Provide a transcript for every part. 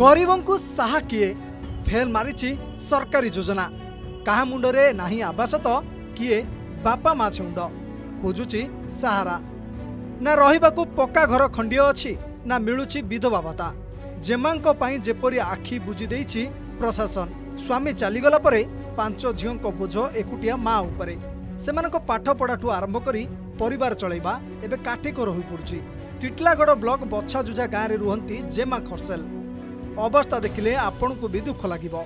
ଗରିବଙ୍କୁ ସାହା କିଏ ଫେଲ୍ ମାରିଛି ସରକାରୀ ଯୋଜନା କାହା ମୁଣ୍ଡରେ ନାହିଁ ଆବାସ ତ କିଏ ବାପା ମା ଛୁଣ୍ଡ ଖୋଜୁଛି ସାହାରା ନା ରହିବାକୁ ପକ୍କା ଘର ଖଣ୍ଡିଅ ଅଛି ନା ମିଳୁଛି ବିଧବା ଭତ୍ତା ଜେମାଙ୍କ ପାଇଁ ଯେପରି ଆଖି ବୁଝିଦେଇଛି ପ୍ରଶାସନ ସ୍ୱାମୀ ଚାଲିଗଲା ପରେ ପାଞ୍ଚ ଝିଅଙ୍କ ବୋଝ ଏକୁଟିଆ ମା ଉପରେ ସେମାନଙ୍କ ପାଠପଢ଼ାଠୁ ଆରମ୍ଭ କରି ପରିବାର ଚଳାଇବା ଏବେ କାଠିକର ହୋଇପଡ଼ୁଛି ଟିଟିଲାଗଡ଼ ବ୍ଲକ ବଛାଜୁଝା ଗାଁରେ ରୁହନ୍ତି ଜେମା ଖର୍ସେଲ ଅବସ୍ଥା ଦେଖିଲେ ଆପଣଙ୍କୁ ବି ଦୁଃଖ ଲାଗିବ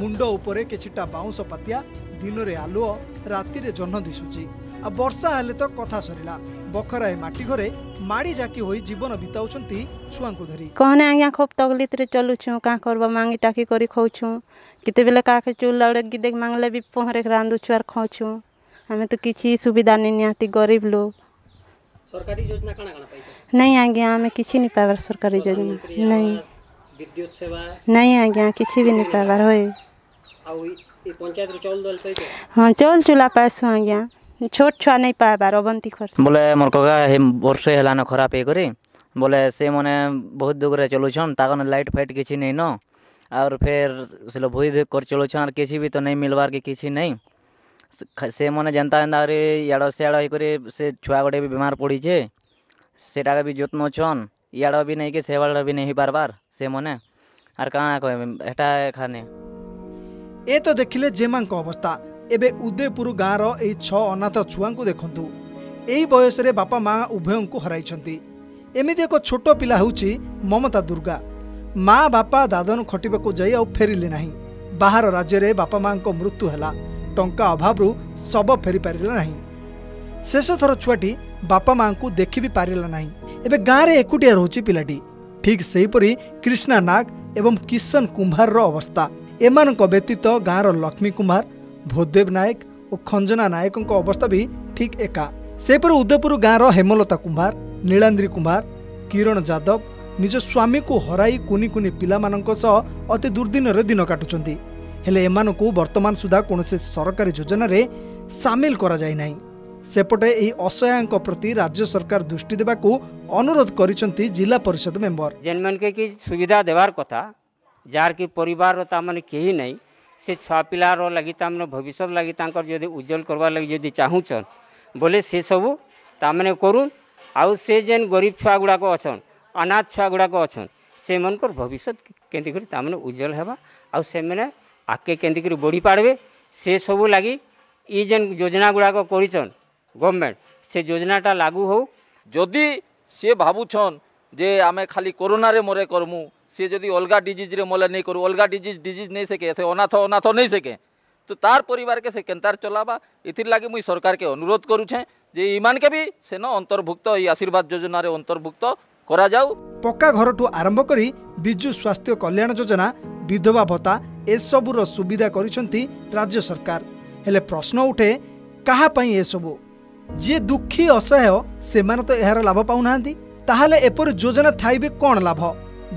ମୁଣ୍ଡ ଉପରେ କିଛିଟା ବାଉଁଶ ପାତିଆ ଦିନରେ ଆଲୁଅ ରାତିରେ ଜହ୍ନ ଦିଶୁଛି ଆଉ ବର୍ଷା ହେଲେ ତ କଥା ସରିଲା ବଖରାଏ ମାଟି ଘରେ ମାଡ଼ି ଜାକି ହୋଇ ଜୀବନ ବିତାଉଛନ୍ତି ଛୁଆଙ୍କୁ ଧରି କହନେ ଆଜ୍ଞା ଖୁବ୍ ତକଲିଫରେ ଚଲୁଛୁ କାଁ କରବା ମାଙ୍ଗି ଟାକି କରି ଖାଉଛୁ କେତେବେଳେ କାହାକେ ଚୁଲା ଗୋଟେ ଗିଦେକ ମାଙ୍ଗଲେ ବି ପହଁରେ ରାନ୍ଧୁଛୁ ଆର୍ ଖାଉଛୁ ଆମେ ତ କିଛି ସୁବିଧା ନେଇ ନିହାତି ଗରିବ ଲୋକ ସରକାରୀ ଯୋଜନା କାଣା କାଣା ପାଇଛ ନାଇଁ ଆଜ୍ଞା ଆମେ କିଛି ନି ପାଇବାର ସରକାରୀ ଯୋଜନା ନାଇଁ विद्युत सेवा नहीं किसी भी नहीं पाबार हो हाँ चौल चूला पैसु आज्ञा छोट छुआ नहीं पाबार अवंती खर्च बोले मोर कका वर्षे हलान खराब है करी बोले से मैंने बहुत दूर छन ताक लाइट फाइट किसी नहीं न और फिर सिलो भूज कर चलुछन और किसी भी तो नहीं मिलवार के किसी नहीं से मैंने जनता जनता इड़ से इड़ होकर से छुआ गोटे भी बीमार पड़ी पड़ीचे सेटा भी जत्न छन ଇଆଡ଼ ବି ନେଇକି ସେ ଆଡ଼େ ବି ନେଇ ହେଇପାରବାର୍ ସେ ମନେ ଆର୍ କାଣା କହିବି ହେଟା ଖାନେ ଏ ତ ଦେଖିଲେ ଜେମାଙ୍କ ଅବସ୍ଥା ଏବେ ଉଦୟପୁର ଗାଁର ଏହି ଛଅ ଅନାଥ ଛୁଆଙ୍କୁ ଦେଖନ୍ତୁ ଏହି ବୟସରେ ବାପା ମା ଉଭୟଙ୍କୁ ହରାଇଛନ୍ତି ଏମିତି ଏକ ଛୋଟ ପିଲା ହେଉଛି ମମତା ଦୁର୍ଗା ମା ବାପା ଦାଦନ ଖଟିବାକୁ ଯାଇ ଆଉ ଫେରିଲେ ନାହିଁ ବାହାର ରାଜ୍ୟରେ ବାପା ମାଙ୍କ ମୃତ୍ୟୁ ହେଲା ଟଙ୍କା ଅଭାବରୁ ଶବ ଫେରିପାରିଲା ନାହିଁ ଶେଷଥର ଛୁଆଟି ବାପା ମାଙ୍କୁ ଦେଖି ବି ପାରିଲା ନାହିଁ ଏବେ ଗାଁରେ ଏକୁଟିଆ ରହୁଛି ପିଲାଟି ଠିକ୍ ସେହିପରି କ୍ରିଷ୍ଣା ନାଗ ଏବଂ କିଶନ କୁମ୍ଭାରର ଅବସ୍ଥା ଏମାନଙ୍କ ବ୍ୟତୀତ ଗାଁର ଲକ୍ଷ୍ମୀ କୁମ୍ଭାର ଭୋଦେବ ନାୟକ ଓ ଖଞ୍ଜନା ନାୟକଙ୍କ ଅବସ୍ଥା ବି ଠିକ୍ ଏକା ସେହିପରି ଉଦୟପୁର ଗାଁର ହେମଲତା କୁମ୍ଭାର ନୀଳାନ୍ଦ୍ରୀ କୁମ୍ଭାର କିରଣ ଯାଦବ ନିଜ ସ୍ୱାମୀଙ୍କୁ ହରାଇ କୁନି କୁନି ପିଲାମାନଙ୍କ ସହ ଅତି ଦୁର୍ଦ୍ଦିନରେ ଦିନ କାଟୁଛନ୍ତି ହେଲେ ଏମାନଙ୍କୁ ବର୍ତ୍ତମାନ ସୁଦ୍ଧା କୌଣସି ସରକାରୀ ଯୋଜନାରେ ସାମିଲ କରାଯାଇ ନାହିଁ सेपटे पटे प्रति राज्य सरकार दृष्टि देवक अनुरोध गरिन्छ जिल्ला परिषद मेम्बर जेन मेक सुविधा देवार कथा जिवार ता म केही नै सुवाप भविष्य लागि उज्जवल गर्दी चाहछन् बोले सेसु तामा आउँसे जेन गरीब छु गुडक अछन् अनाथ छुवा अछन् सेम भविष्य के तामा उज्जवल हे अब सेम आके के बढी पारे सेसु लागुडा गरिछन গভর্নমেন্ট সে যোজনাটা লাগু হোক যদি সে ভাবুছন যে আমি খালি করোনারে মরে করমু সে যদি অলগা ডিজিজরে মলে নেই করু অলগা ডিজিজ ডিজিজ নেই শেখে সে অনাথ অনাথ নেই শেখে তো তার পরিবারকে সে কেন্তার চলাবা এথির লাগি মুই সরকারকে অনুরোধ করুছে যে ইমানকে বি সেন অন্তর্ভুক্ত এই আশীর্বাদ যোজনার অন্তর্ভুক্ত করা যাও পক্কা ঘরঠু আরম্ভ করে বিজু স্বাস্থ্য কল্যাণ যোজনা বিধবা ভত্তা এসবুর সুবিধা করেছেন রাজ্য সরকার হলে প্রশ্ন উঠে কাহা পাই এসবু ଯିଏ ଦୁଃଖୀ ଅସହାୟ ସେମାନେ ତ ଏହାର ଲାଭ ପାଉନାହାନ୍ତି ତାହେଲେ ଏପରି ଯୋଜନା ଥାଇ ବି କ'ଣ ଲାଭ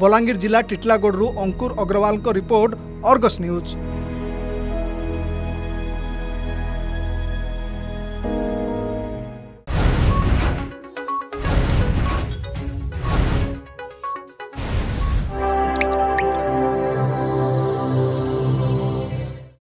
ବଲାଙ୍ଗୀର ଜିଲ୍ଲା ଟିଟଲାଗଡ଼ରୁ ଅଙ୍କୁର ଅଗ୍ରୱାଲଙ୍କ ରିପୋର୍ଟ ଅର୍ଗସ୍ ନ୍ୟୁଜ୍